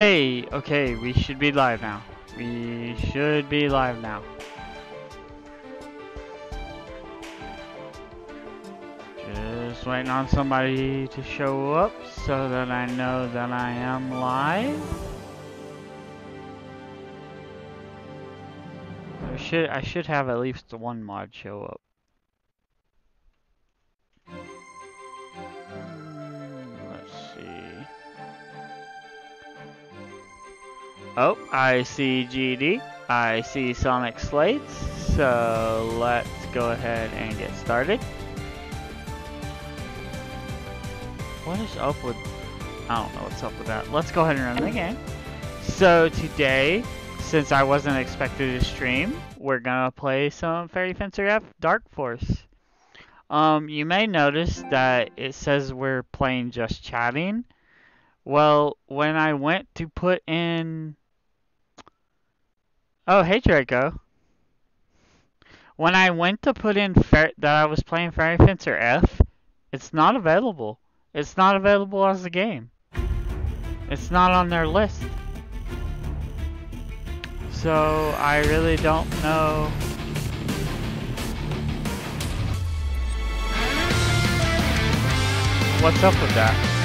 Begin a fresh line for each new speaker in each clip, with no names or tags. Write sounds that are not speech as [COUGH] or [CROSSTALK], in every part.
Hey, okay, we should be live now. We should be live now. Just waiting on somebody to show up so that I know that I am live. I should I should have at least one mod show up. Oh, I see GD. I see Sonic Slates. So let's go ahead and get started. What is up with... I don't know what's up with that. Let's go ahead and run the game. So today, since I wasn't expected to stream, we're gonna play some Fairy Fencer F Dark Force. Um, you may notice that it says we're playing just chatting. Well, when I went to put in... Oh, hey Draco. When I went to put in Fair that I was playing Fairy Fencer F, it's not available. It's not available as a game. It's not on their list. So I really don't know. What's up with that?「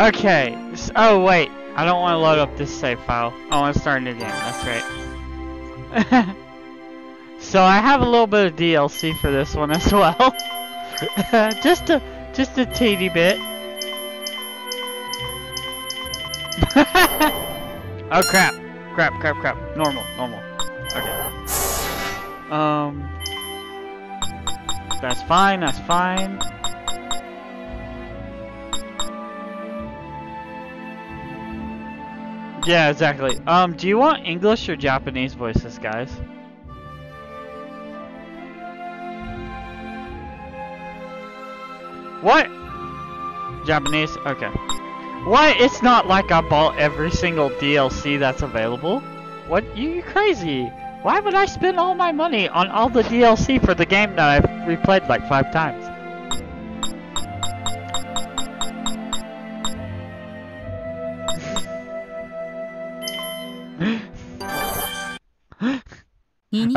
Okay. Oh wait, I don't want to load up this save file. I want to start a new game. That's right. [LAUGHS] so I have a little bit of DLC for this one as [LAUGHS] well. [LAUGHS] just a just a teeny bit. oh crap! Crap! Crap! Crap! Normal! Normal. Okay. Um. That's fine. That's fine. Yeah, exactly. Um, do you want English or Japanese voices, guys? What? Japanese? Okay. What? It's not like I bought every single DLC that's available. What? You you crazy? Why would I spend all my money on all the DLC for the game that I've replayed like five times?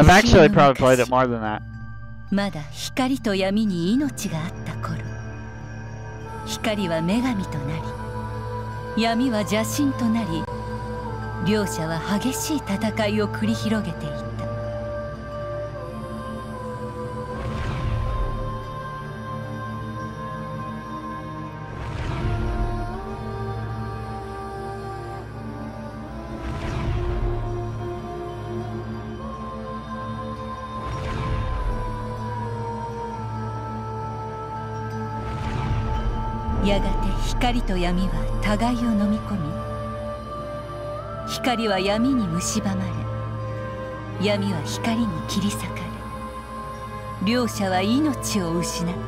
I've actually
の
probably played
昔
it more than that.
まだ光と闇に命があった頃。光は女神となり闇は邪神となり両者は激しい戦いを繰り広げていた
光と闇は互いを飲み込み光は闇に蝕まれ闇は光に切り裂かれ両者は命を失った。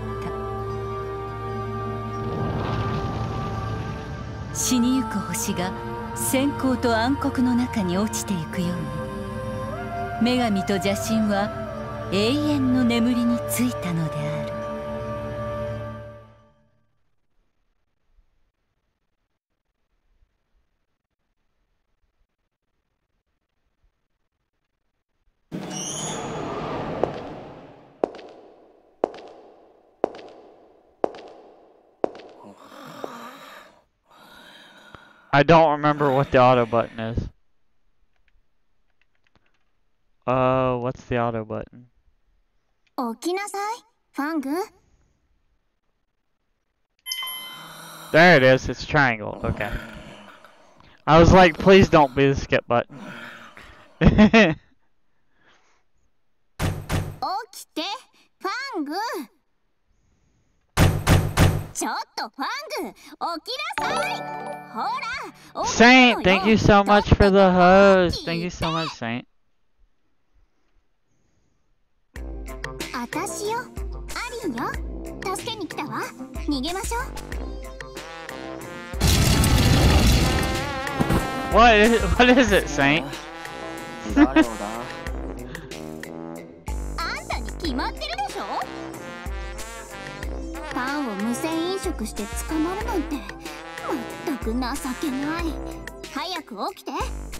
死にゆく星が閃光と暗黒の中に落ちていくように女神と邪神は永遠の眠りについたのである。
I don't remember what the auto button is. Uh, what's the auto button? There it is. It's triangle. Okay. I was like, please don't be the skip button. [LAUGHS]
Fangu. ちょっとファング起きなさいほら
Saint,
よ
thank you so much for the hose. Thank you so much, Saint.
あたしよアリンよ助けに来たわ逃げましょう
What is, what is it, Saint?
誰をだ
あんたに決まってるでしょパンを無銭飲食して捕まるなんてまったく情けない早く起きて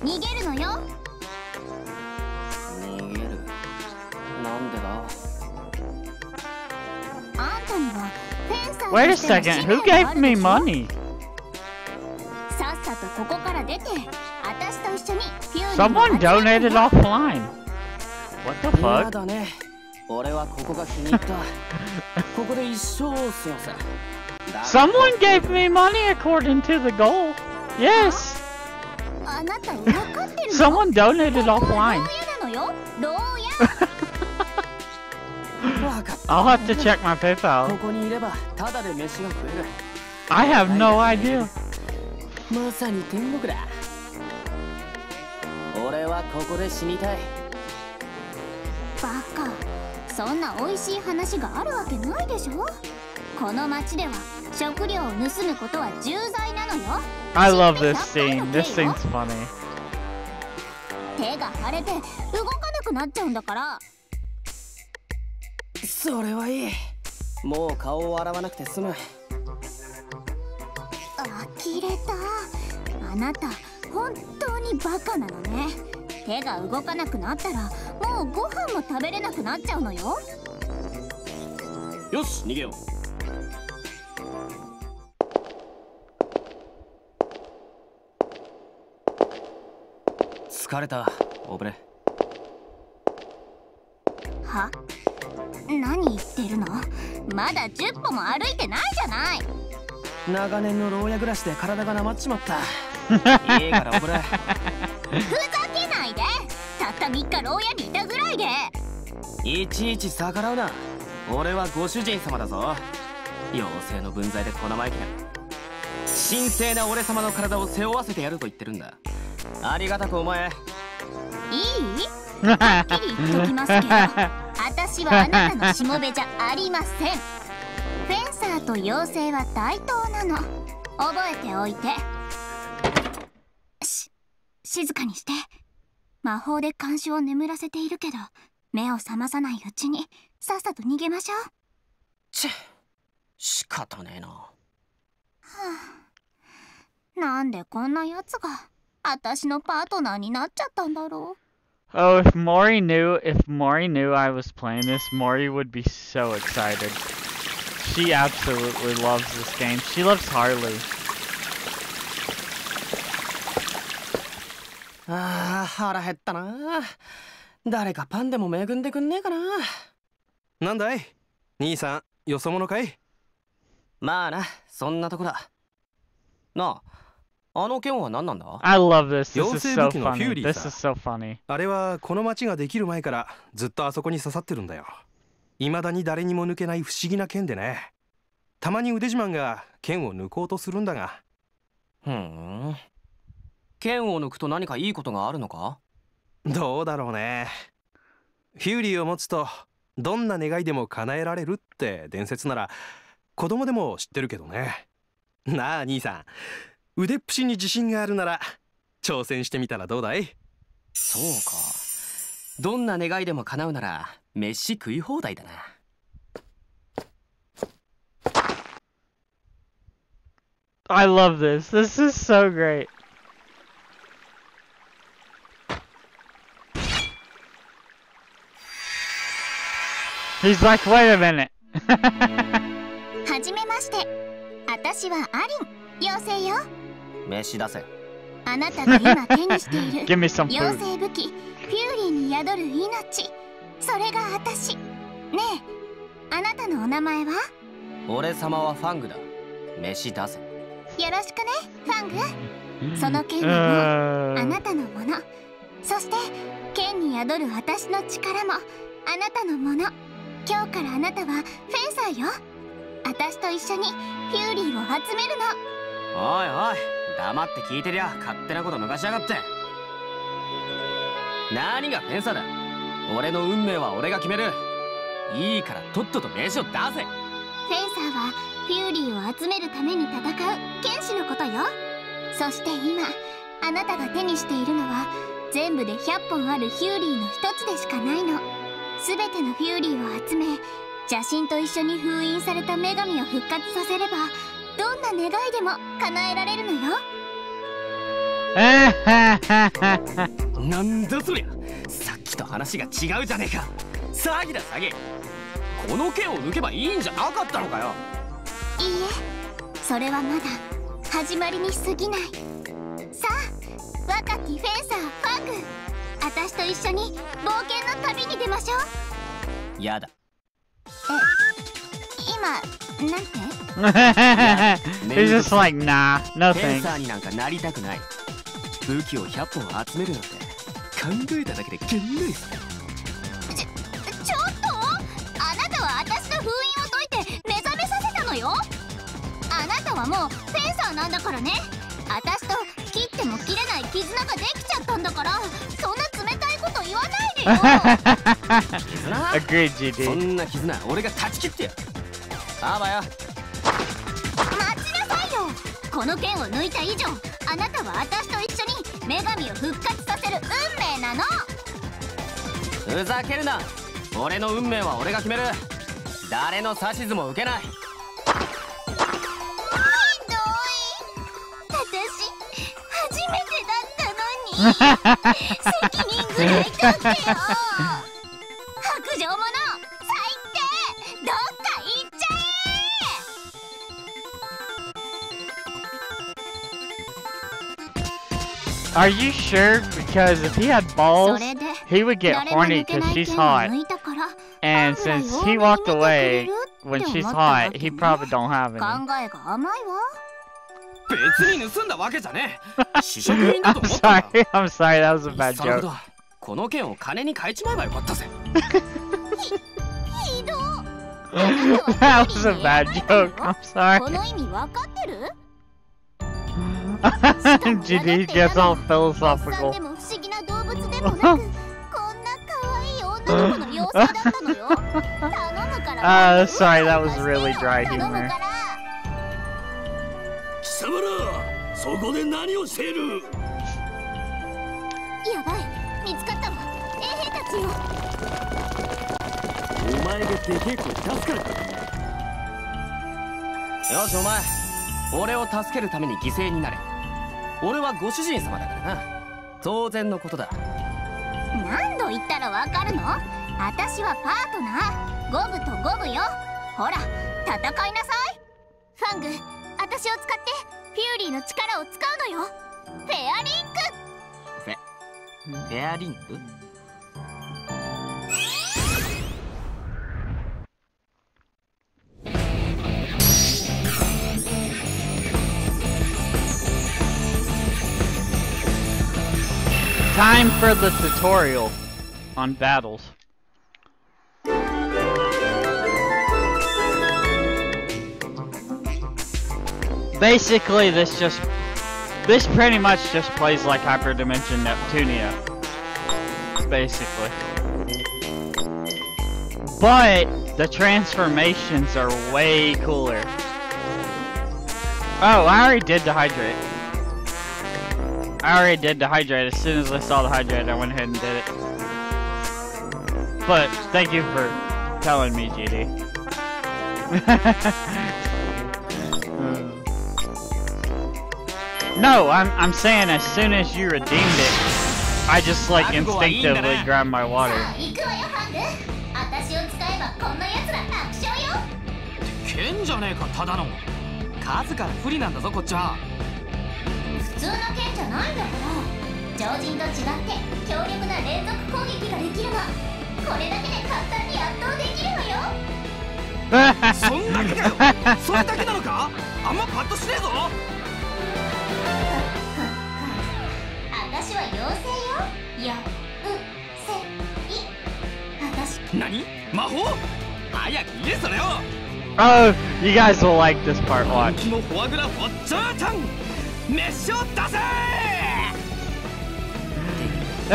逃げるのよ
逃げるなんでだ
あんたにはフェンサー
Wait a
としての
second.
使
Who
命があ
gave
る
me
でしょ
money?
さっさとここから出て私と一緒にフュージョン
Someone
に立ち会う
donated
のよ
offline. What the
嫌
fuck?
だね俺はここが気に入ったここで一生を過ごすだ
Someone gave me money according to the goal. Yes.
あなた分かってるの
Someone donated
ここは
offline.
牢屋[LAUGHS] なのよ牢屋[LAUGHS]
分かった
I'll have to check my
こ
PayPal.
こにいればただで飯が食える
I have no idea.
まさに天国だ俺はここで死にたい
バカ そんな美味しい話があるわけないでしょ？この町では食料を盗むことは重罪なのよ。
I love this
100回
scene.
の
This scene's funny.
手が腫れて動かなくなっちゃうんだから。
それはいい。もう顔を洗わなくて済む。
呆れた。あなた本当にバカなのね。手が動かなくなったらもうご飯も食べれなくなっちゃうのよ。
よし逃げよう。疲れたオブレ。
は？何言ってるの？まだ10歩も歩いてないじゃない。
長年の牢屋暮らしで体がなまっちまった。[LAUGHS] いいからオブレ。[LAUGHS] [LAUGHS]
ふざけないでたった3日牢屋にいたぐらいで。
いちいち逆らうな。俺はご主人様だぞ。妖精の分際で小生意気な神聖な俺様の体を背負わせてやると言ってるんだ。ありがたくお前
いい？はっきり言っときますけど私はあなたのしもべじゃありません。フェンサーと妖精は対等なの。覚えておいて。し静かにして魔法で監視を眠らせているけど目を覚まさないうちにさっさと逃げましょう
チェ仕方ねえな
なんでこんなやつが私のパートナーになっちゃったんだろ
Oh, if Mori knew, if Mori knew I was playing this, Mori would be so excited. She absolutely loves this game. She loves Harley.
あー腹減ったな。誰かパンでも恵んでくんねえかな。
なんだい？兄さんよそ者かい？
まあなそんなとこだ。なああの剣は何なんだ
？I love this. This is so
妖精武器の
funny. This
さ。
is so funny.
あれはこの町ができる前からずっとあそこに刺さってるんだよ。未だに誰にも抜けない不思議な剣でね。たまに腕自慢が剣を抜こうとするんだが。
ふん剣を抜くと何かいいことがあるのか？
どうだろうね。フューリーを持つとどんな願いでも叶えられるって伝説なら子供でも知ってるけどね。なあ兄さん。腕っぷしに自信があるなら挑戦してみたらどうだい？
そうか。どんな願いでも叶うなら飯食い放題だな。
I love this. This is so great. He's like, wait a minute. [LAUGHS]
はじめまして。私はアリン。妖精よ。
飯出せ。
あなたが今手にしている。[LAUGHS]
Give me some
妖.精武器。フューリーに宿る命。それが私。ねえ。あなたのお名前は？よ
俺様はファングだ。飯出せ。
ろしくねファング。その剣はもうあ
Uh,
なたのもの。そして剣に宿る私の力もあなたのもの今日からあなたはフェンサーよ。私と一緒にフューリーを集めるの。
おいおい黙って聞いてりゃ勝手なこと抜かしやがって。何がフェンサーだ。俺の運命は俺が決める。いいからとっとと飯を出せ。
フェンサーはフューリーを集めるために戦う剣士のことよ。そして今あなたが手にしているのは全部で100本あるフューリーの一つでしかないの全てのフューリーを集め邪神と一緒に封印された女神を復活させればどんな願いでも叶えられるのよ。[LAUGHS]
なんだそりゃ。さっきと話が違うじゃねえか。詐欺だ詐欺この剣を抜けばいいんじゃなかったのかよ。
いいえ。それはまだ始まりに過ぎない。さあ若きフェンサーファング私と一緒に冒険の旅に出ましょう。
やだ。
今なんて？[LAUGHS]
He's just like, nah, no thanks.
サーになんかなりたくない。武器を100本集めるなんて。考えただけでげんないさ
ちょっと？あなたは私の封印を解いて目覚めさせたのよ。あなたはもうフェンサーなんだからね。私と切っても切れない絆ができちゃったんだからそんな言わないでよ。[LAUGHS]
絆。
Agreed,
そ.んな絆俺が断ち切ってやる。あばよ。
待ちなさいよ。この剣を抜いた以上あなたは私と一緒に女神を復活させる運命なの。
ふざけるな。俺の運命は俺が決める。誰の指図も受けない
責[LAUGHS] 任ぐらい取ってよ白状者最低どっか行っちゃ
Are you sure? Because if he had
え
balls,
それで
he would get
誰も
horny
抜け
because
ない
she's
剣を
hot.
抜いたから
And
ファン
since
ぐらい
he
多
walked
めに見てくれ
away
る
when
って
she's
思ったわ
hot,
け
he
ね
probably don't have
考
any.
えが甘いわ
別に盗んだわけじゃねえ試食品だと
I'm
思ったん
sorry.
だ [LAUGHS] [LAUGHS]
I'm sorry. That was a
い
bad
っそのこ
joke.
とこの剣を金に変えちまえばよかったぜ
ひど [LAUGHS]
that was a bad joke. I'm
こ
sorry.
の意味分かってる
GD gets all
おっさん
philosophical.
でも不思議な動物でもなくこんな可愛い女の子の妖精だったのよ頼むから
Uh, sorry, that was really dry
頼む
humor.
様らそこで何をしている？
やばい見つかったわ。衛兵たちよ。
お前がでけえ声出すから
よしお前俺を助けるために犠牲になれ。俺はご主人様だからな。当然のことだ。
何度言ったらわかるの？私はパートナー。五分と五分よ。ほら戦いなさい。ファング私を使ってフューリーの力を使うのよ。フェアリンク。
フェフェアリンク
？Time for the tutorial on battles. Basically, this just this pretty much just plays like Hyperdimension Neptunia. Basically. But the transformations are way cooler. Oh, I already did the hydrate. I already did the hydrate. As soon as I saw the hydrate, I went ahead and did it. But thank you for telling me, GD. [LAUGHS] no, I'm I'm saying as soon as you redeemed it, I just like instinctively grabbed my water.
さあ行くわよやうせい私
何？魔法？早く言えそれを
oh, you guys will like this part.
人
Watch.
飯を出せ
ち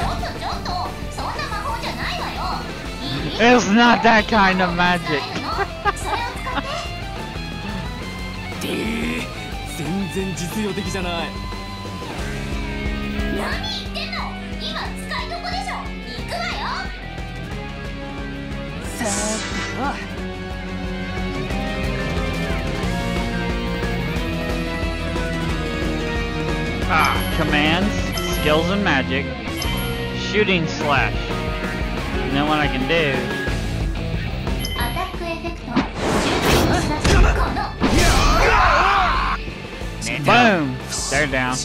ょっとちょっとそんな魔法じゃないわよ [LAUGHS]
It's not that kind of magic. [LAUGHS]
全然実用的じゃない
Ah, commands, skills and magic, shooting slash. You know what I can do? Boom! They're down.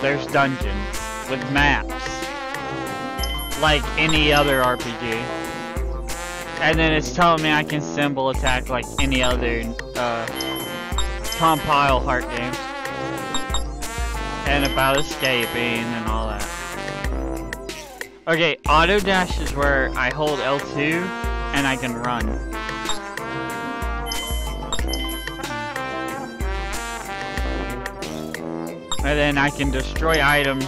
there's dungeons with maps, like any other RPG. And then it's telling me I can symbol attack like any other uh, compile heart game. And about escaping and all that. Okay, auto dash is where I hold L2 and I can run. And then I can destroy items,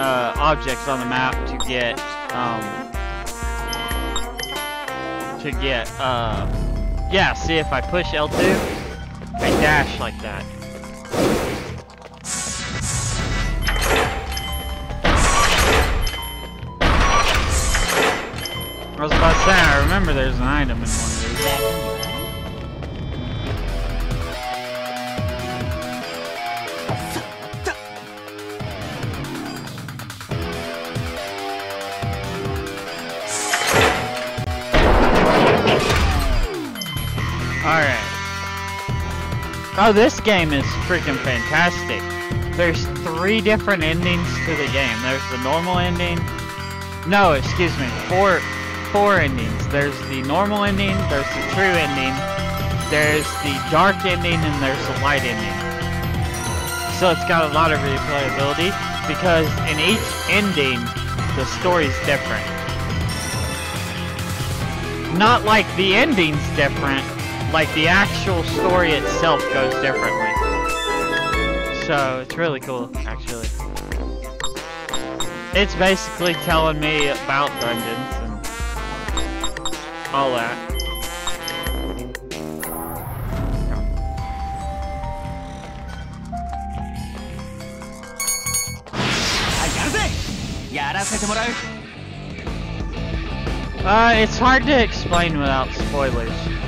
uh, objects on the map to get, um, to get, uh, yeah, see if I push L2, I dash like that. I was about to say, I remember there's an item in one of these. Oh, this game is freaking fantastic. There's three different endings to the game. There's the normal ending. No, excuse me. Four, four endings. There's the normal ending. There's the true ending. There's the dark ending, and there's the light ending. So it's got a lot of replayability because in each ending, the story's different. Not like the ending's different, like the actual story itself goes differently. So it's really cool, actually. It's basically telling me about dungeons and all that. Uh, it's hard to explain without spoilers.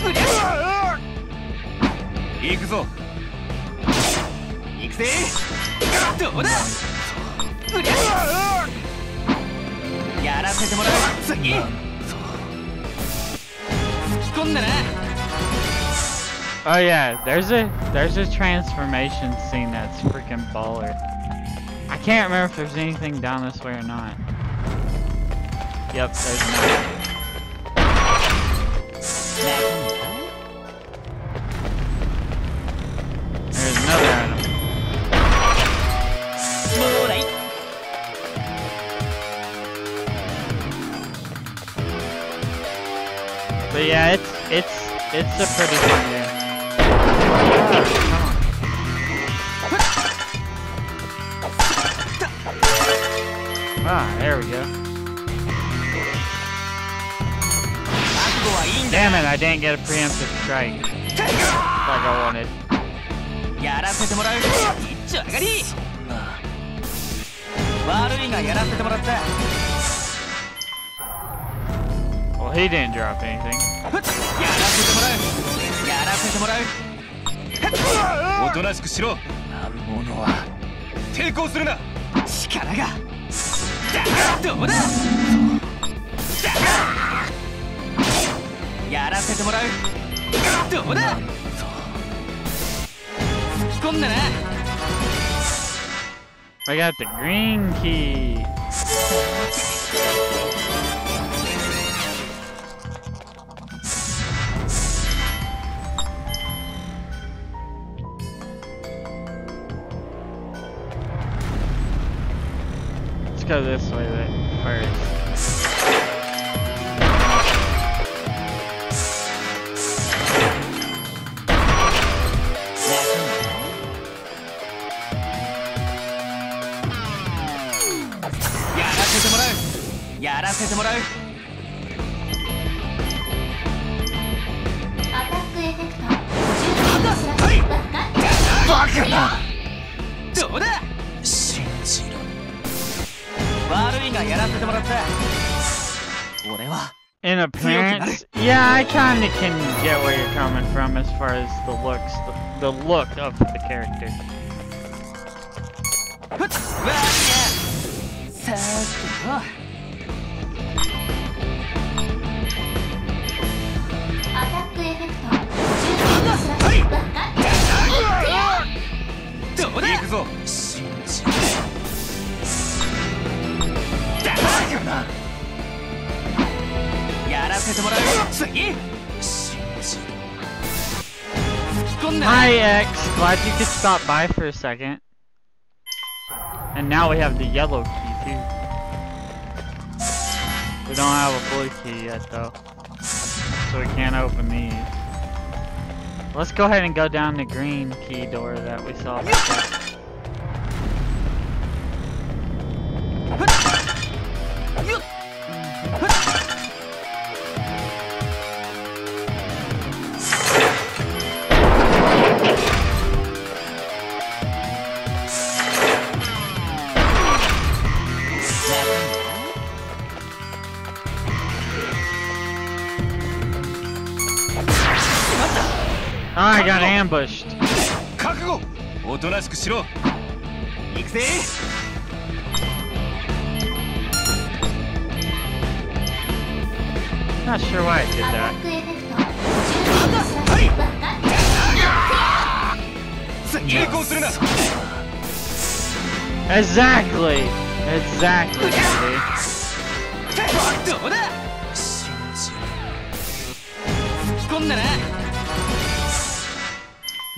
行くうりゃ
行くぞ
行くぜどうだうりゃやらせてもらう次こんなな
Oh yeah, there's a there's a transformation scene that's freaking baller. I can't remember if there's anything down this way or not. Yep, there's not. It's a pretty fun game. Ah, there we go. Damn it, I didn't get a preemptive strike. Like I wanted. Well, he didn't drop anything.
ふっやらせ
go this way then first. The, look of the character. Second. And now we have the yellow key too. We don't have a blue key yet though. So we can't open these. Let's go ahead and go down the green key door that we saw before. I got ambushed. Not sure why I did that. Exactly! Exactly,
Andy.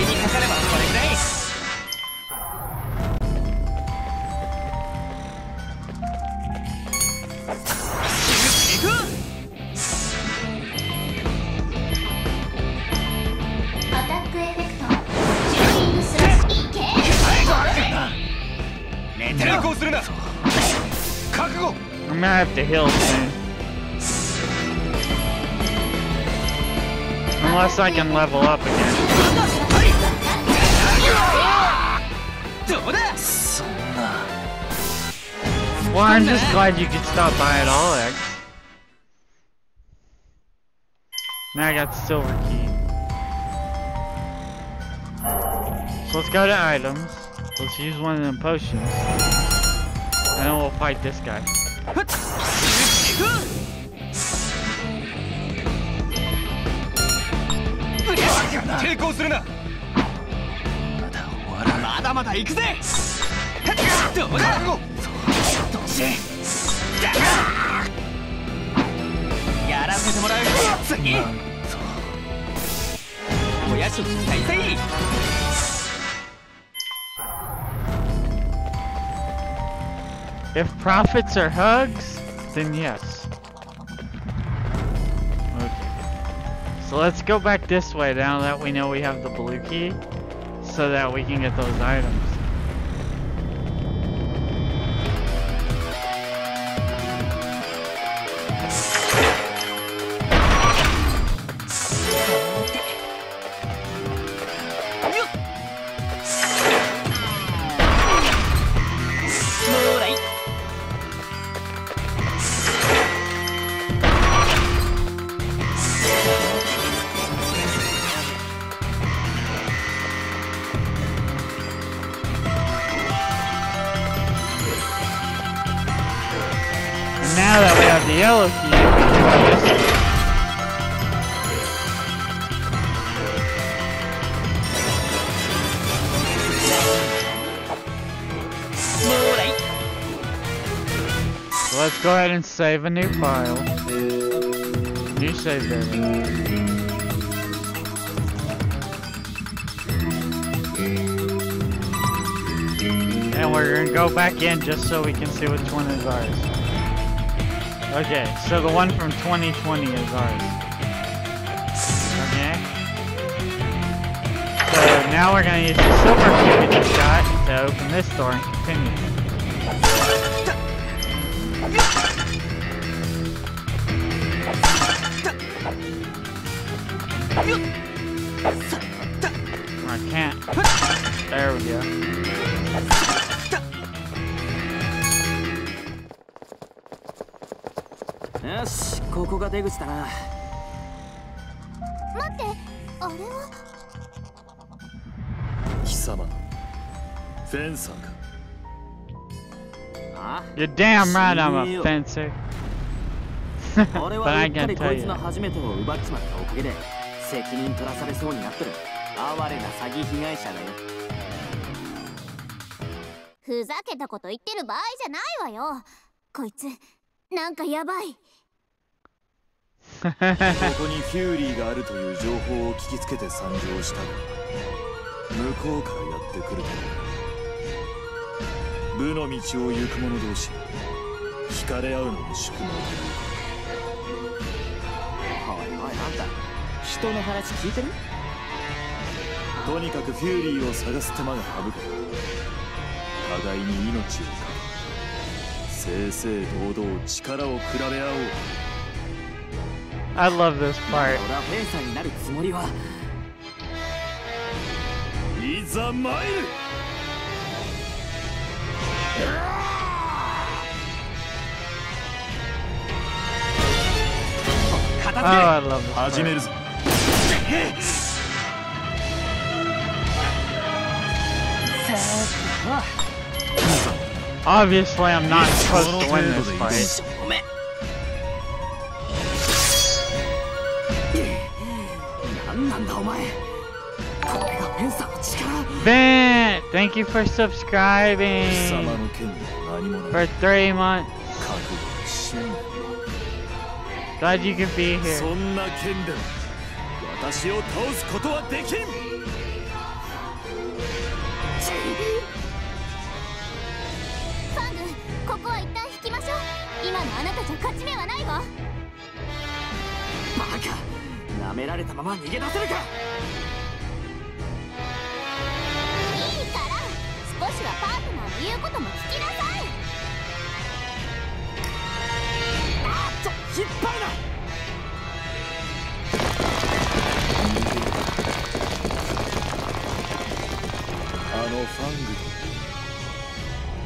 俺にかかればこれぐらい
覚悟
I'm gonna have to heal soon. Unless I can level up again. Well, I'm just glad you could stop by at all, X. Now I got silver key. So let's go to items. Let's use one of them potions. And then we'll fight this guy.
しやらせてもらう次おやし期待せい
If profits are hugs, then yes. Okay. So let's go back this way now that we know we have the blue key. So that we can get those items. Ahead and save a new file. New save data. And we're gonna go back in just so we can see which one is ours. Okay, so the one from 2020 is ours. Okay. So now we're gonna use the silver key we got to open this door and continue. I can't. There we go.
Okay. よしここが出口だな
待ってあれは
貴様フェンサーか
あ
You're damn right I'm a
死ねよ
fencer. [LAUGHS]
俺
but
はう
I
っか
can
りこ
tell
いつ
you.
責任取らされそうになってる。哀れな詐欺被害者だよ。
ふざけたこと言ってる場合じゃないわよ。こいつなんかやばい。[LAUGHS]
ここにフューリーがあるという情報を聞きつけて参上した。が向こうからやってくると。部の道を行く者同士惹かれ合うのも宿命
おいおいあんた人の話聞いてる
というかとにかくフューリーを探す手間が省けた互いに命をかけ正々堂々力を比べ合おう
I love this
俺
part.
はフェンサーになるつもりはい
ざ参る
片
Oh,
付
I love this
始め
part.
るぞ hits!
Obviously, I'm not supposed to win this fight. Vent! Thank you for subscribing! For three months! Glad you could be here.
私を倒すことはできん。
ファングここは一旦引きましょう。今のあなたじゃ勝ち目はないわ。
バカ舐められたまま逃げ出せるか。
いいから少しはパートナーの言うことも聞きなさい。
あっちょ引っ張るな
フ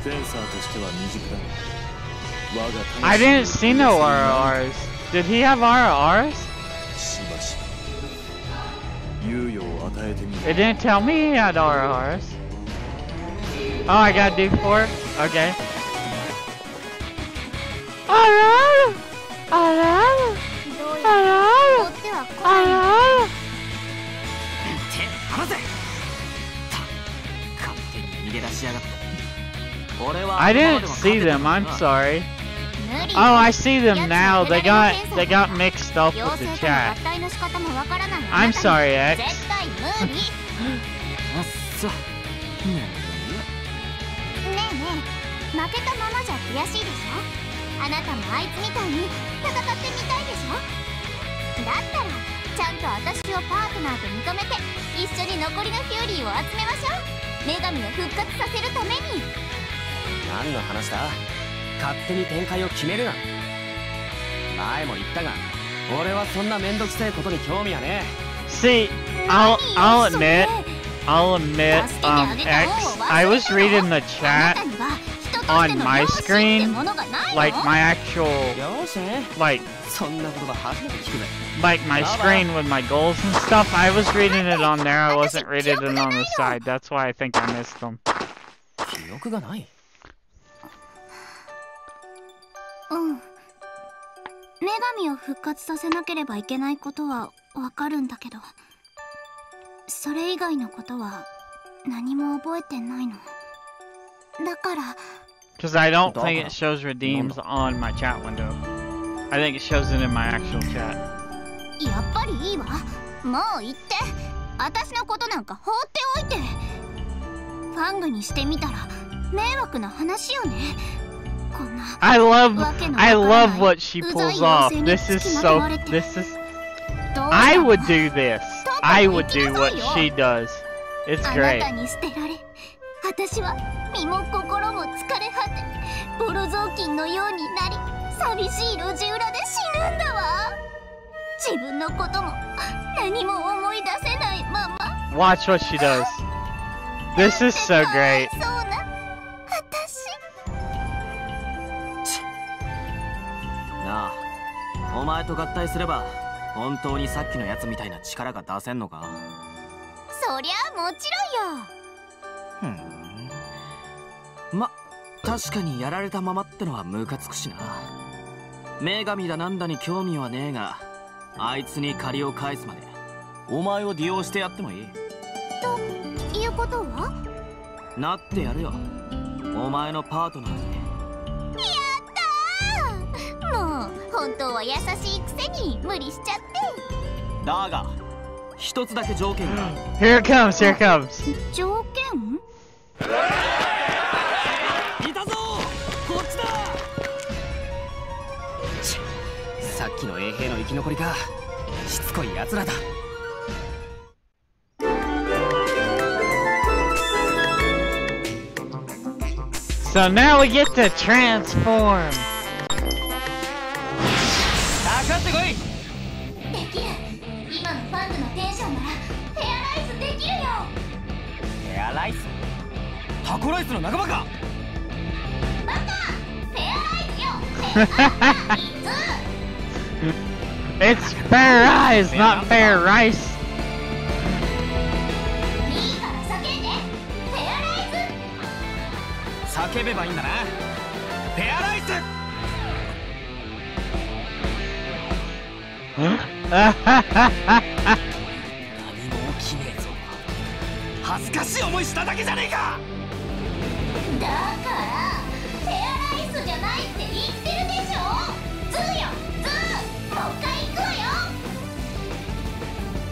ェンサーとしては未熟だが我が
I
魂を
didn't see no RRs. Did he have RRs?
しばし猶予を与えてみ
It
る
didn't tell me he had RRs. Oh, I gotta do four? Okay. RR! RR!
どうやら
RR!
追っては来ない
RR! I
頭
didn't see them.
の
I'm sorry. Oh, I see them now. They got they got mixed up
妖
with the chat. I'm
あなたに
sorry, X.
女神を復活させるために。
何の話だ？勝手に展開を決めるな。前も言ったが俺はそんなめんどくせえことに興味はね
See, I'll I'll admit I'll admit um X I was reading the
あ
chat on
の
my screen like my actual like
そんな言葉初めて聞くぜ
like my screen with my goals and stuff. I was reading it on there. I wasn't reading it on the side. That's why I think I missed them.
記憶がない
うん女神を復活させなければいけないことはわかるんだけどそれ以外のことは何も覚えてないのだから
Because I don't
Dog
think
out.
it shows redeems on my chat window. I think it shows it in my actual chat.
やっぱりいいわもう言って私のことなんか放っておいてファングにしてみたら迷惑な話よねこんな
I love,
わけの
I
わから
love
ない
what she
うざい
pulls off.
妖精に
This is
付きまと
so,
われて
this is,
どう
I
だ
would do this. I would do what
行き
she does. It's
あな
great.
たに捨てられ私は身も心も疲れ果てボロ雑巾のようになり 寂しい路地裏で死ぬんだわ。自分のことも何も思い出せないまま。
Watch what she does. This is so great.
そうな私。
なあお前と合体すれば本当にさっきのやつみたいな力が出せんのか？
そりゃもちろんよ。
ふんま確かにやられたままってのはムカつくしな女神だなんだに興味はねえがあいつに借りを返すまでお前を利用してやってもいい。
ということは？
なってやるよ。お前のパートナーに。
ああもう本当は優しいくせに無理しちゃって。
だが一つだけ条件がある。
Here comes, here comes.
条件？
さっきの衛兵の生き残りかしつこい奴らだ。
So now we get to transform.
かかってこい
できる今のファングのテンションならヘアライズできるよ。
ヘアライスタコライスの仲間か？
バカ！ヘアライズよ！[LAUGHS] ヘアライズ
It's fair eyes, not fair rice. Ah,
恥ずかしい思いしただけじゃねえか
だからフェアライスじゃないって言ってるでしょ。ズよ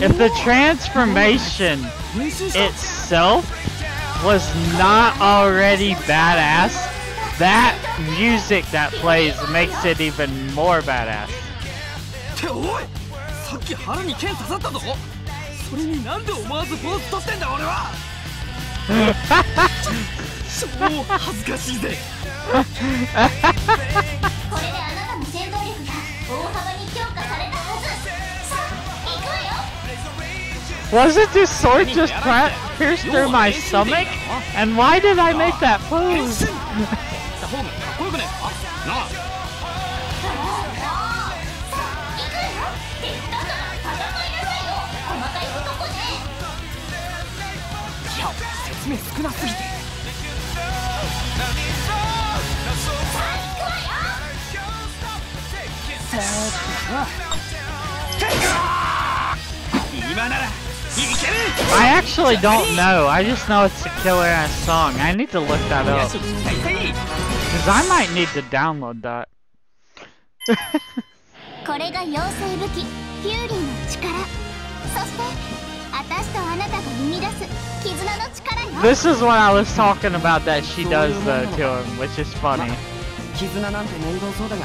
If the transformation itself was not already badass, that music that plays makes it even more badass.
っておいさっき腹に剣刺さったぞそれになんで思わずポーズ取ってんだ俺は超恥ずかしいぜ [LAUGHS]
Wasn't this sword just pierced through my stomach? And why did I make that pose? [LAUGHS] I actually don't know. I just know it's a killer ass song. I need to look that
野
up.
食大体
Because I might need to download that. [LAUGHS]
これが妖精武器フューリーの力そして私とあなたが生み出す絆の力よ
This is what I was talking about that she does though to him, which is funny.
絆なんて面倒そうだが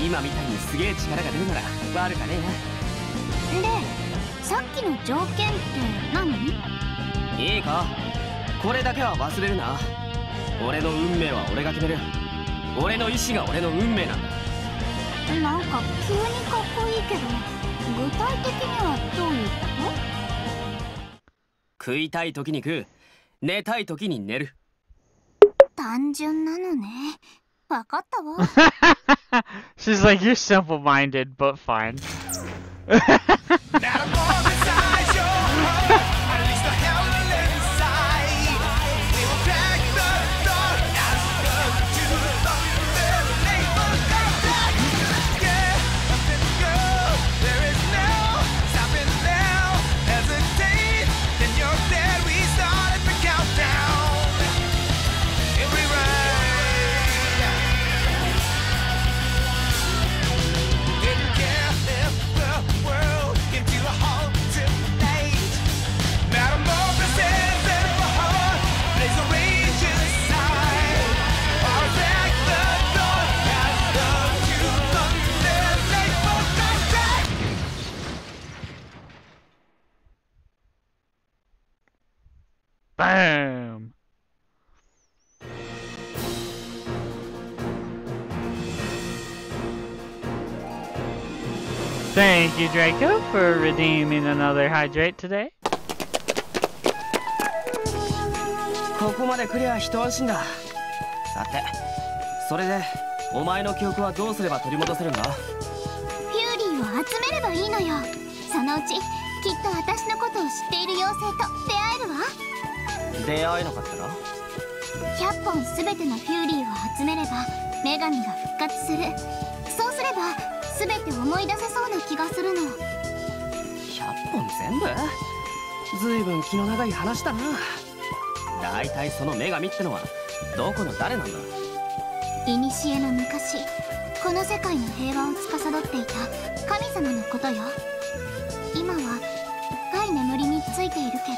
今みたいにすげえ力が出るなら悪かねえな
で さっきの条件って何？
いいか？これだけは忘れるな。俺の運命は俺が決める。俺の意志が俺の運命なんだ。
なんか急にかっこいいけど具体的にはどういうこ
食いたい時に食う。寝たい時に寝る。
と単純なのね。わかったわ。[LAUGHS]
She's like, you're simple minded, but fine. Not [LAUGHS] a Boom. Thank you, Draco, for redeeming another hydrate today.
ここまで来りゃ一安心ださてそれでお前の記憶はどうすれば取り戻せるんだ？
フューリーを集めればいいのよそのうちきっと私のことを知っている妖精と出会えるわ
出会えなかったら
？100本すべてのフューリーを集めれば女神が復活する。そうすればすべて思い出せそうな気がするの。
100本全部？ずいぶん気の長い話だな。大体その女神ってのはどこの誰なんだ？
古の昔この世界の平和を司っていた神様のことよ。今は深い眠りについているけ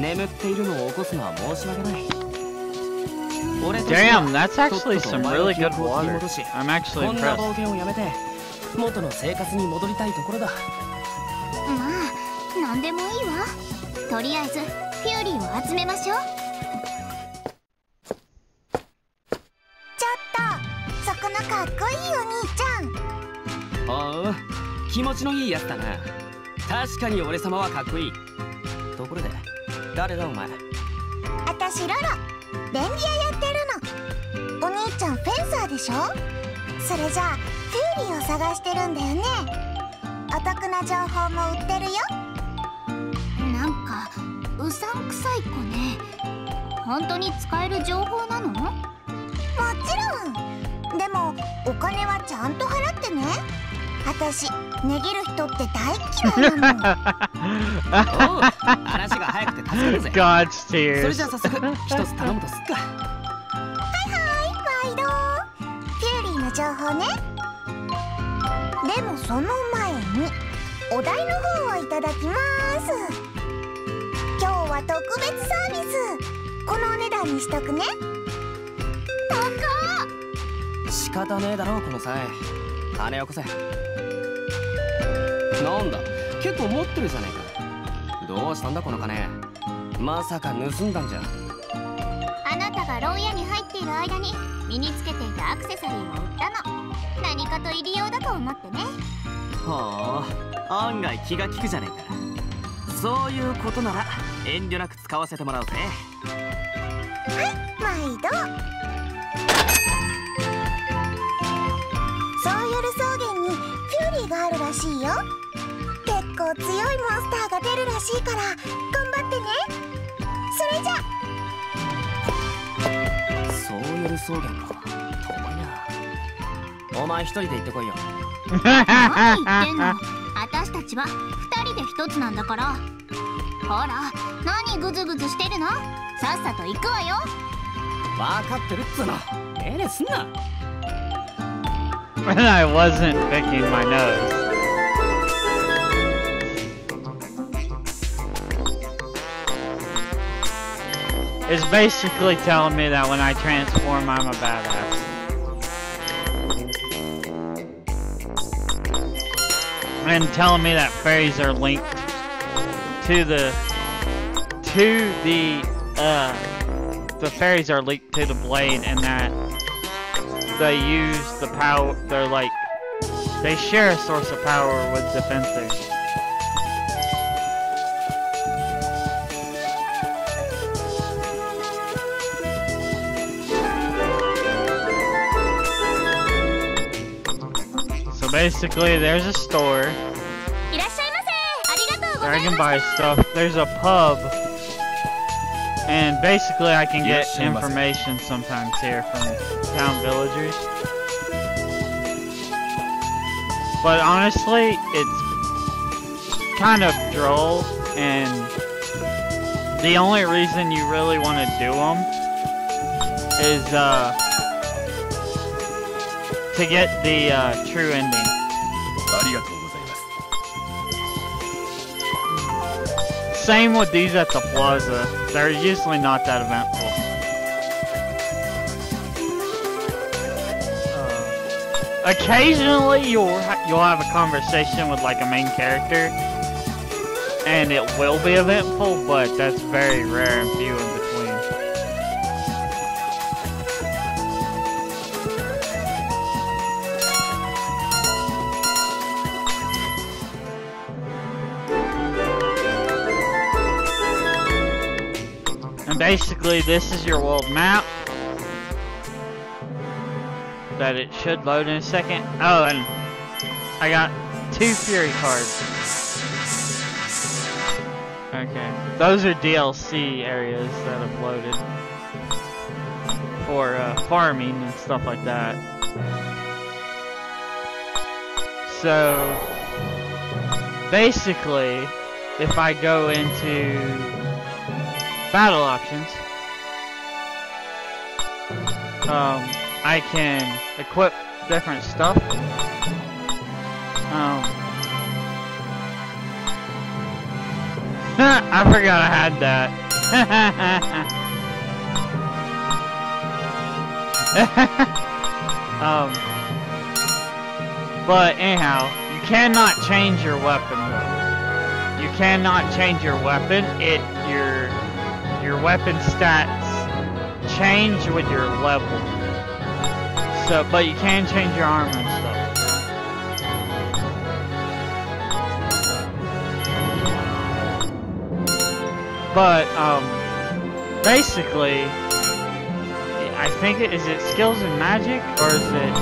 眠っているのを起こすのは申し訳ない。
Damn, that's actually some really
記
good water. I'm actually
こんな
impressed.
冒険をやめて元の生活に戻りたいところだ。
どまあ何でもいいわ。とりあえずフューリーを集めましょう。ちょっとそこのかっこいいお兄ちゃん。
ああ気持ちのいいやつだな。確かに俺様はかっこいい。ところで誰だお前？
私ロロ便利屋やってるの。お兄ちゃんフェンサーでしょ？それじゃあフューリーを探してるんだよね。お得な情報も売ってるよ。
なんかうさんくさい子ね。本当に使える情報なの？
もちろん。でもお金はちゃんと払ってね。私値切る人って大嫌いなの。
おう話が早くて助かるぜ。それ.じゃあ早速一つ頼むとすっか。
毎度。フューリーの情報ね。でもその前にお題の方をいただきます。今日は特別サービス。このお値段にしとくね。
仕方ねえだろこの際。金よこせなんだ？結構持ってるじゃねえか。どうしたんだこの金。まさか盗んだんじゃ。
あなたが牢屋に入っている間に身につけていたアクセサリーを売ったの。何かと入り用だと思ってね。
はあ案外気が利くじゃねえか。そういうことなら遠慮なく使わせてもらうぜ。
毎度。ソーヨル草原にフューリーがあるらしいよ強いモンスターが出るらしいから頑張ってね。それじゃ。
そうよる草原か。遠いな。お前一人で行ってこいよ。
何言ってんの。私たちは二人で一つなんだから。ほら何グズグズしてるの？さっさと行くわよ。
分かってるっつうの。命令すんな。
When [LAUGHS] I wasn't picking my nose. It's basically telling me that when I transform, I'm a badass. And telling me that fairies are linked to the to the uh the fairies are linked to the blade and that they use the power they're like they share a source of power with defenders. basically, there's a store. I can buy stuff. There's a pub. And basically, I can get information sometimes here from town villagers. But honestly, it's kind of droll, and the only reason you really want to do them is, uh, to get the uh, true ending. Same with these at the plaza. They're usually not that eventful. Uh, occasionally, you'll you'll have a conversation with like a main character, and it will be eventful, but that's very rare basically, this is your world map. That it should load in a second. Oh, and I got two Fury cards. Okay. Those are DLC areas that have loaded. For uh, farming and stuff like that. So, basically, if I go into battle options, um, I can equip different stuff. Um, [LAUGHS] I forgot I had that. [LAUGHS] um, but anyhow, you cannot change your weapon. You cannot change your weapon. It your your weapon stats change with your level. So, but you can change your armor and stuff. But, um, basically, I think, it, is it skills and magic, or is it...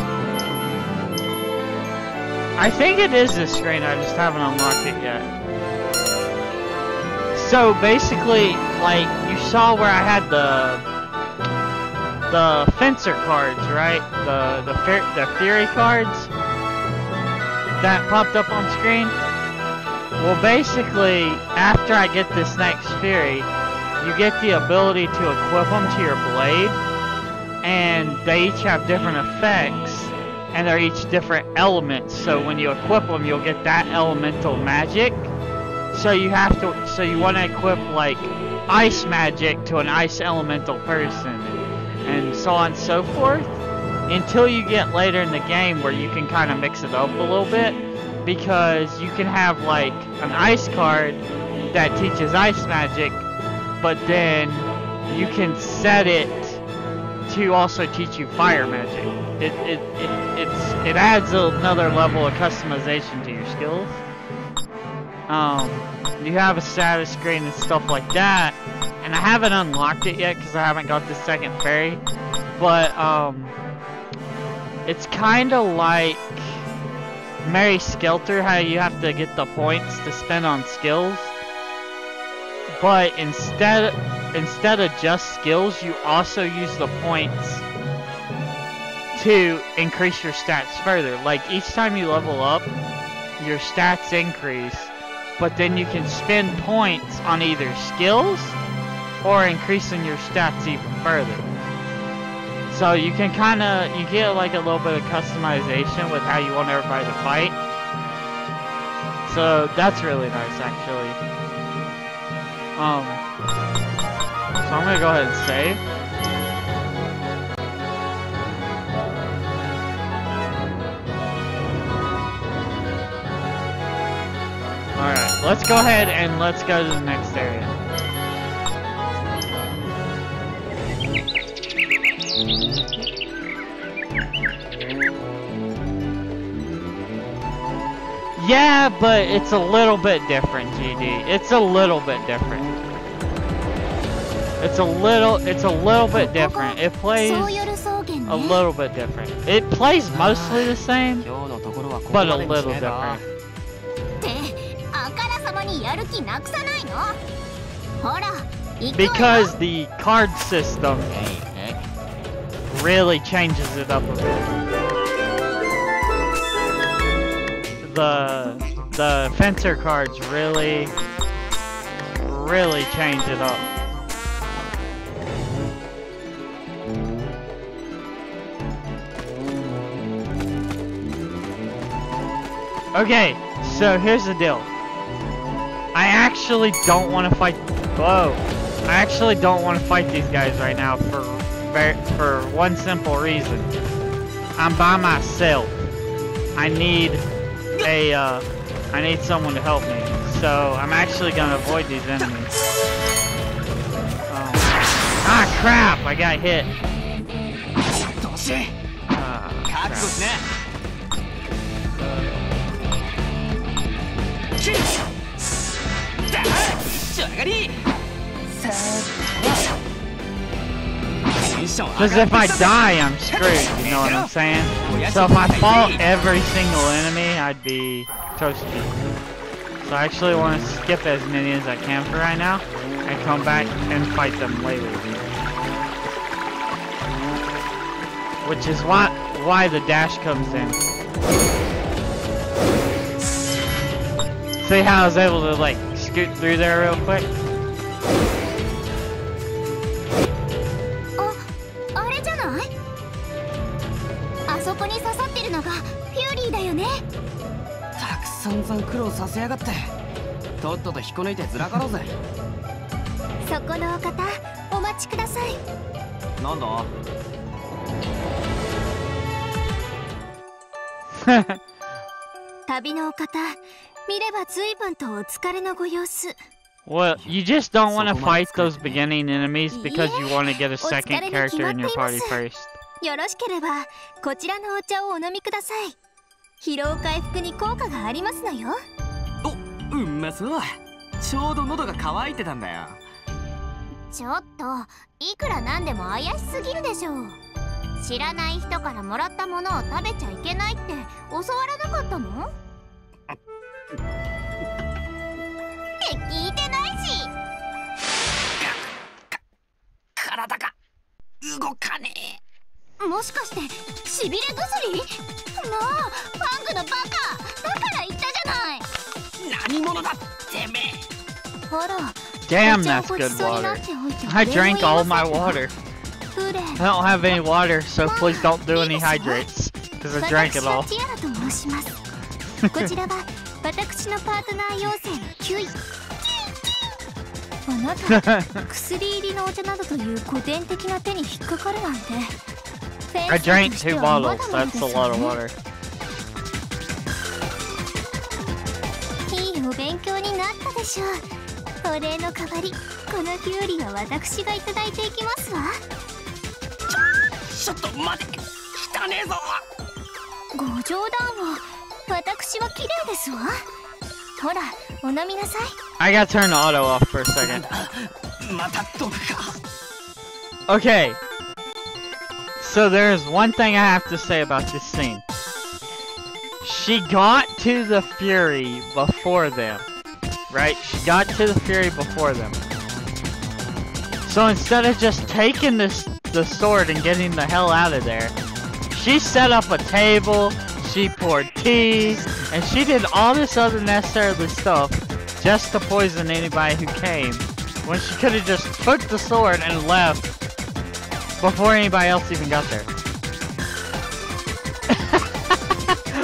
I think it is this screen, I just haven't unlocked it yet. So, basically, like, you saw where I had the the fencer cards, right? The the the fury cards that popped up on screen. Well, basically, after I get this next fury, you get the ability to equip them to your blade, and they each have different effects, and they're each different elements. So when you equip them, you'll get that elemental magic. So you have to, so you want to equip like ice magic to an ice elemental person, so on and so forth, until you get later in the game where you can kind of mix it up a little bit, because you can have like an ice card that teaches ice magic, but then you can set it to also teach you fire magic. It it, it it's it adds another level of customization to your skills. Um, you have a status screen and stuff like that, and I haven't unlocked it yet because I haven't got the second fairy. But um, it's kind of like Mary Skelter, how you have to get the points to spend on skills. But instead instead of just skills, you also use the points to increase your stats further. Like each time you level up, your stats increase, but then you can spend points on either skills or increasing your stats even further. So you can kind of you get like a little bit of customization with how you want everybody to fight. So that's really nice actually. Um so I'm gonna go ahead and save. Alright, let's go ahead and let's go to the next area. Yeah, but it's a little bit different, GD. It's a little bit different. It's a little, it's a little bit different. It plays a little bit different. It plays mostly the same, but a little different. because the card system really changes it up a bit. The the fencer cards really really change it up. Okay, so here's the deal. I actually don't want to fight. Whoa! I actually don't want to fight these guys right now for for one simple reason. I'm by myself. I need hey, uh, I need someone to help me. So I'm actually gonna avoid these enemies. Oh. Ah, crap! I got hit. Ah, crap.
Uh.
Because if I die, I'm screwed, you know what I'm saying? So if I fought every single enemy, I'd be toasty. So I actually want to skip as many as I can for right now, and come back and fight them later. Which is why, why the dash comes in. See how I was able to like scoot through there real quick?
んざん苦労させやがってとっとと引っこ抜いてずらかろうぜ
そこのお方お待ちください
なんだ
旅のお方見れば随分とお疲れのご様子
Well, you just don't want to fight those beginning enemies because you want to get a second character in your party
決まってい
first.
よろしければこちらのお茶をお飲みください疲労回復に効果がありますのよ
おうまそう。ちょうど喉が渇いてたんだよ。
ちょっといくらなんでも怪しすぎるでしょ知らない人からもらったものを食べちゃいけないって教わらなかったの？って聞いてないし。
体が動かね
もしかしてしびれ薬？もうファングのバカ。だから
Damn, that's good water. I drank all my water. I don't have any water, so please don't do any hydrates, because I drank it all. [LAUGHS] [LAUGHS] I drank two bottles, that's a lot of water.
しょうお礼の代わりこのフューリーは私がいただいていきますわ
ちょっと待て汚ねえぞ
ご冗談を私は綺麗ですわほらお飲みなさい
I gotta turn the auto off for a second. [LAUGHS]
また毒か
Okay. So there's one thing I have to say about this scene. She got to the Fury before them. Right? She got to the Fury before them. So instead of just taking this the sword and getting the hell out of there, she set up a table, she poured tea, and she did all this other necessary stuff just to poison anybody who came. When she could have just took the sword and left before anybody else even got there. [LAUGHS]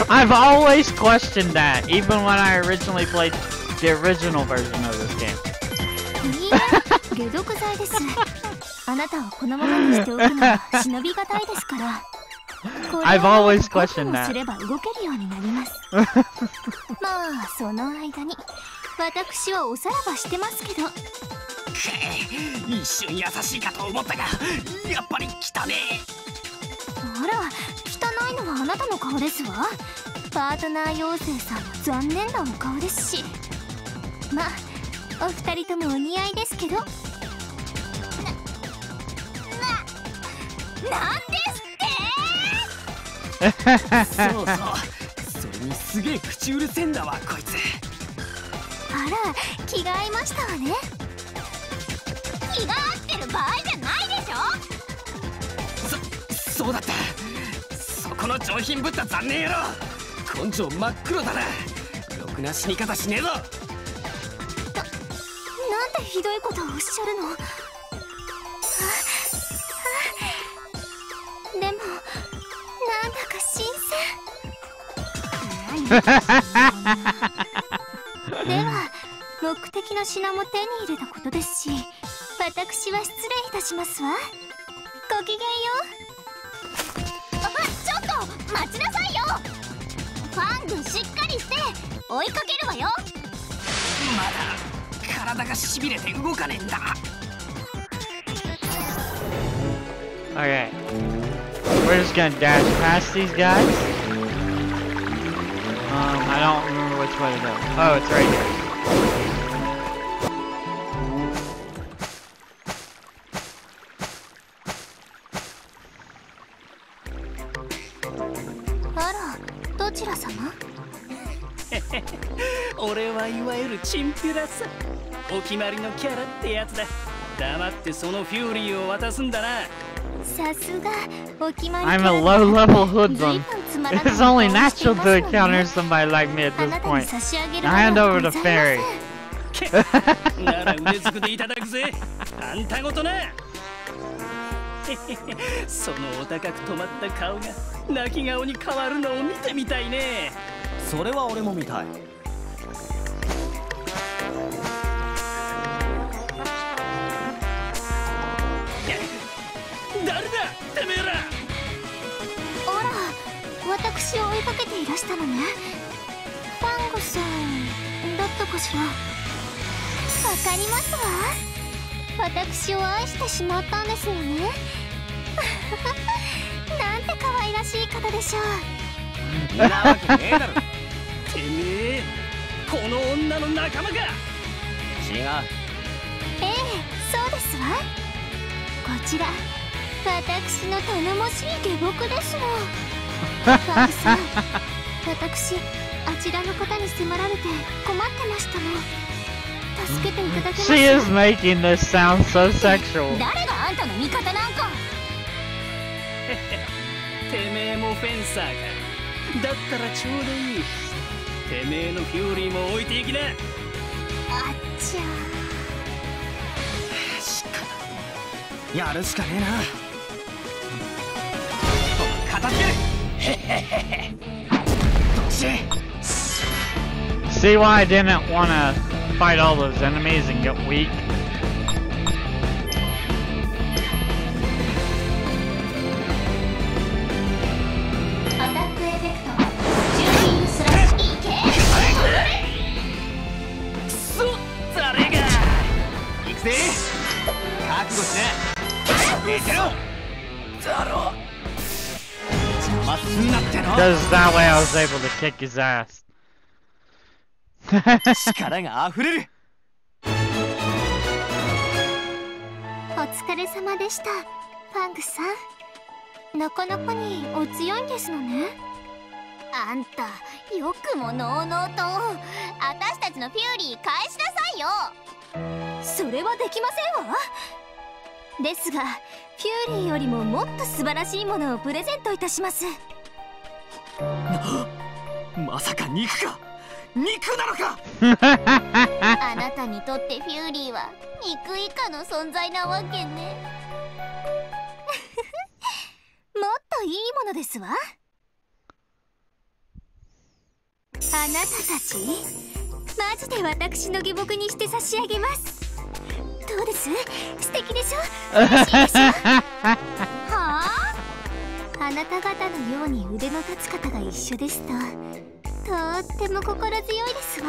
I've always questioned that, even when I originally played the original version of this game.
ですあなたをこのままにしておくのは忍びがたいで
I've always
5分
questioned
も
that.
すれば動けるようになりますまあその間に私はおさらばしてますけど
一瞬優しいかと思ったがやっぱり汚ね
あら汚いのはあなたの顔ですわパートナー妖精さんも残念なお顔ですしまあお二人ともお似合いですけど。なななんですって？
えそう。そうそれにすげえ口うるせえんだわこいつ。
あら気が合いましたわね。気が合ってる場合じゃないでしょ？
そそうだった。そこの上品ぶった残念野郎。根性真っ黒だな。ろくな死に方しねえぞ
てひどいことをおっしゃるの。でもなんだか新鮮。[LAUGHS] では目的の品も手に入れたことですし私は失礼いたしますわ。ごきげんよう。あちょっと待ちなさいよ。ファングしっかりして追いかけるわよ。
まだ体がしびれて動かねえんだ
Okay. We're just gonna dash past these guys. Um, I don't remember which way to go. Oh, it's right here.
「あらどちら様?」
俺はいわゆるチンピラさお決まりのキャラってやつだ黙ってそのフューリーを渡すんだな
さすがお決まり
I'm
キャ
a
ラ
low
だ
level
随
hoodlum. It's only natural
ま
to encounter
ね
somebody like me at
あ
this point.
差し上げる
Now
も
hand over
ご
to Fairy.
なら腕ずくでいただくぜあんたごとな [LAUGHS] そのお高く止まった顔が泣き顔に変わるのを見てみたいね
それは俺も見たい
私を追いかけていらしたのね。ファンゴさんだったかしら？わかりますわ。私を愛してしまったんですよね。[LAUGHS] なんて可愛らしい方でしょう。
なわけねえだろ。
てめえこの女の仲間か。
違う。
ええそうですわ。こちら私の頼もしい下僕ですのファンクさん。私あちらの方に迫られて困ってましたの助けていただけます
？She is making this sound so sexual. [LAUGHS]
誰があんたの味方なんか？[LAUGHS]
てめえもフェンサーか。だったらちょうどいいてめえのフューリーも置いていきな。
あっちゃ
やるしかねえな。片付ける
See why I didn't want to fight all those enemies and get weak?
んなっての
Because that way I was able to kick his ass. [LAUGHS]
力が溢れる。
お疲れ様でしたファングさん。なかなかにお強いんですのね。あんたよくものうのうと私たちのフューリー返しなさいよ。それはできませんわ。ですがフューリーよりももっと素晴らしいものをプレゼントいたします
まさか肉か肉なのか！
あなたにとってフューリーは肉以下の存在なわけね。[LAUGHS] もっといいものですわ。あなたたちマジで私の下僕にして差し上げます。どうです？素敵でしょ？嬉しいでしょ？あなた方のように腕の立つ方が一緒ですと。とっても心強いですわ。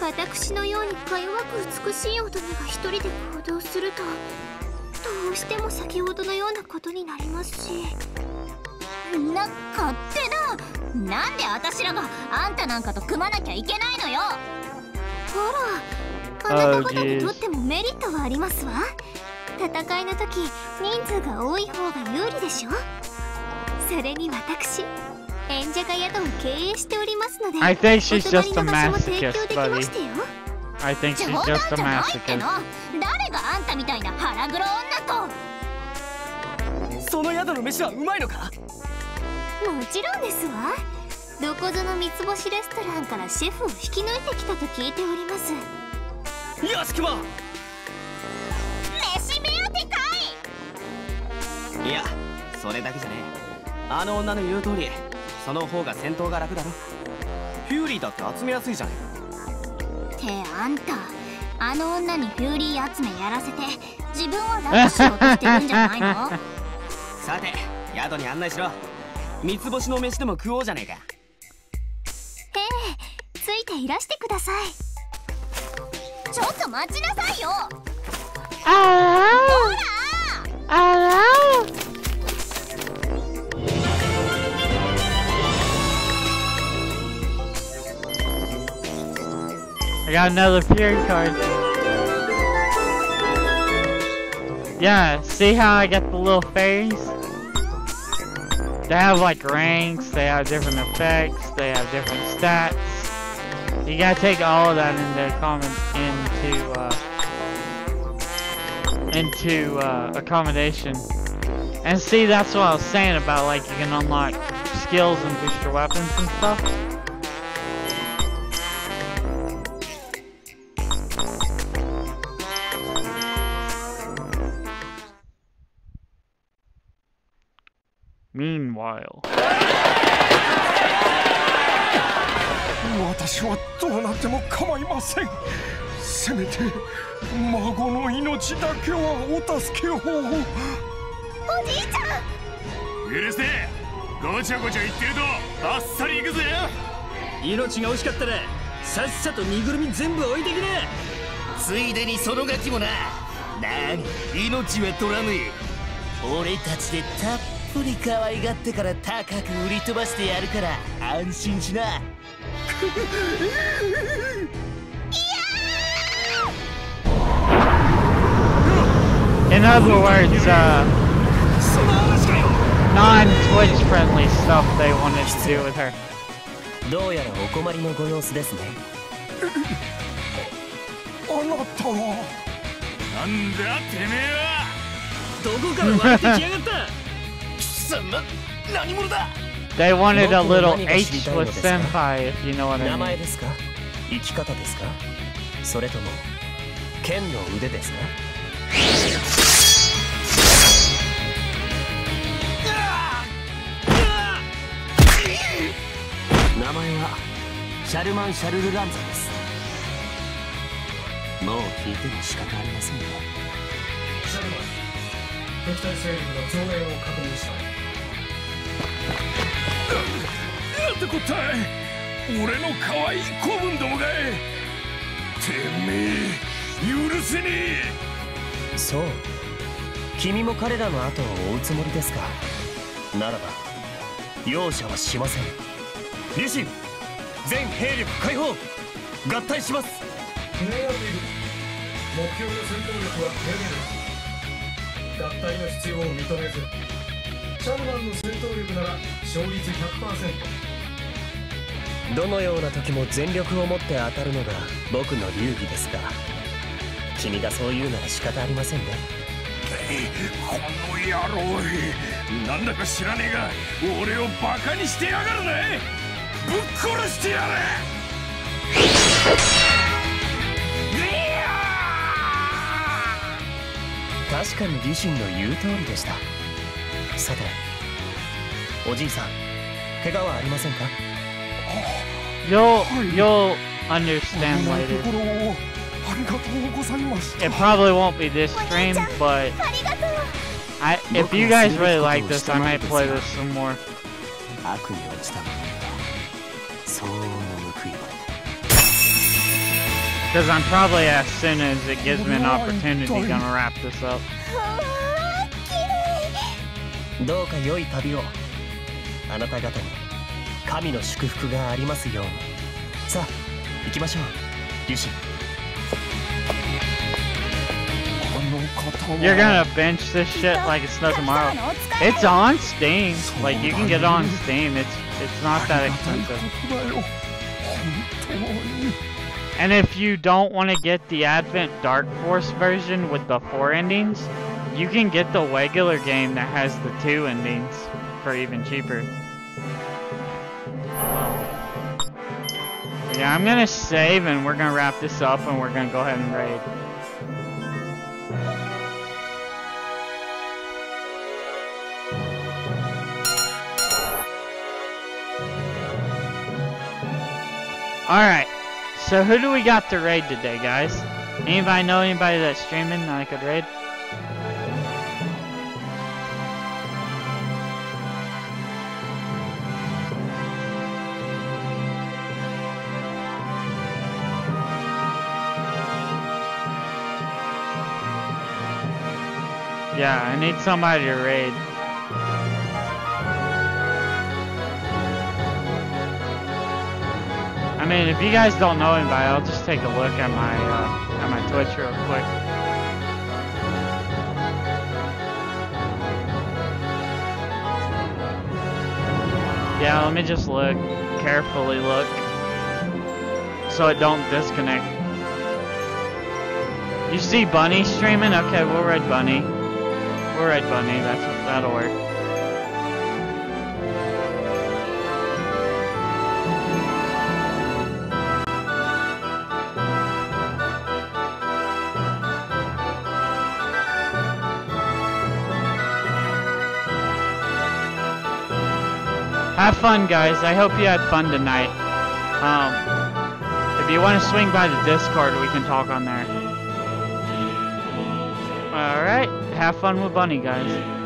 私のようにか弱く美しい乙女が一人で行動するとどうしても先ほどのようなことになりますし。な勝手な。なんで私らがあんたなんかと組まなきゃいけないのよ。ほらあなた方にとってもメリットはありますわ。戦いの時人数が多い方が有利でしょ。それに私演者が宿を経営しておりますので
I think she's just
ま
a
りの場所も提供
masochist,
できま
buddy.
したよ。
I think
冗
she's
談
just
じ
a
ゃないっての
masochist.
誰があんたみたいな腹黒女と。
その宿の飯はうまいのか？
もちろんですわ。どこぞの三つ星レストランからシェフを引き抜いてきたと聞いております。
よしくば
飯目当てかい！
いやそれだけじゃねえあの女の言う通りその方が戦闘が楽だろ。フューリーだって集めやすいじゃね
ってあんたあの女にフューリー集めやらせて自分は楽しようとしてるんじゃないの？[LAUGHS]
さて宿に案内しろ。三つ星の飯でも食おうじゃねえか。
ええついていらしてください。ちょっと待ちなさいよ。ほら
I got another Fury card. Yeah, see how I got the little fairies? They have like ranks, they have different effects, they have different stats. You gotta take all of that into common into uh into uh accommodation. And see that's what I was saying about like you can unlock skills and boost your weapons and stuff. Meanwhile.
私はどうなっても構いません。せめて孫の命だけはお助けを。
おじいちゃん。
うるせえ。ごちゃごちゃ言ってるとあっさりいくぜ。
命が惜しかったらさっさと身ぐるみ全部置いてきな。
ついでにそのガキもな。なに命は取らねえ俺たちでたっぷり可愛がってから高く売り飛ばしてやるから安心しな。[LAUGHS]
In other words, uh, non-Twitch friendly stuff they wanted to do with her.
どうやらお困りのご様子ですね。[LAUGHS]
あなたは。
なんだてめえは。
どこから湧いてきやがった
They wanted a little H with senpai, if you know what
名
I
前
mean.
ですか？生き方ですか？それとも剣の腕ですか？名前はシャルマン・シャルルランザです。もう聞いても仕方ありませんよ。
シャルマン敵対勢力の増援を確認した
なんてこったい。俺の可愛い子分どもがい。てめえ許せねえ。
そう。君も彼らの後を追うつもりですか？ならば容赦はしません。リシン全兵力解放。合体します。
ネガティブ目標の戦闘力は低める合体の必要を認めず。シャルマンの戦闘力なら勝率100%
どのような時も全力を持って当たるのが僕の流儀ですが君がそう言うなら仕方ありませんね。
この野郎なんだか知らねえが。俺をバカにしてやがるねぶっ殺してやれ。
確かにリシンの言う通りでしたさておじいさん怪我はありませんか [LAUGHS]
You'll you'll understand
危ないと
later.
ころをありがとうございました
It probably won't be this stream, but
ありがとう
I if you guys really like this, I might play this some more.
悪に落ちた者には相応の報いを
Because I'm probably as soon as it gives me an opportunity gonna wrap this up. [LAUGHS]
わあ綺麗
どうか良い旅をあなた方に神の祝福がありますようにさあ行きましょうリシン
あの方は
You're gonna bench this shit like it's no
神
tomorrow.
様のお使い
It's on Steam. Like you can get it on Steam. It's it's not that expensive.
だよ本当に
And if you don't want to get the Advent Dark Force version with the four endings, you can get the regular game that has the two endings for even cheaper. Yeah, I'm gonna save and we're gonna wrap this up and we're gonna go ahead and raid. Alright, so who do we got to raid today, guys? Anybody know anybody that's streaming that I could raid? Yeah, I need somebody to raid. I mean, if you guys don't know anybody, I'll just take a look at my uh, at my Twitch real quick. Yeah, let me just look, carefully look, so it don't disconnect. You see Bunny streaming? Okay, we'll raid Bunny. We'll Bunny. That's that'll work. Have fun, guys. I hope you had fun tonight. Um, if you want to swing by the Discord, we can talk on there. Have fun with Bunny, guys.